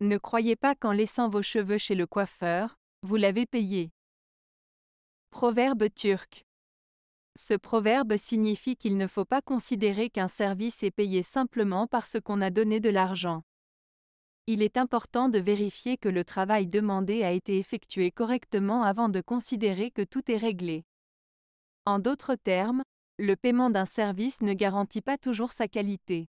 Ne croyez pas qu'en laissant vos cheveux chez le coiffeur, vous l'avez payé. Proverbe turc. Ce proverbe signifie qu'il ne faut pas considérer qu'un service est payé simplement parce qu'on a donné de l'argent. Il est important de vérifier que le travail demandé a été effectué correctement avant de considérer que tout est réglé. En d'autres termes, le paiement d'un service ne garantit pas toujours sa qualité.